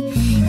Mm-hmm.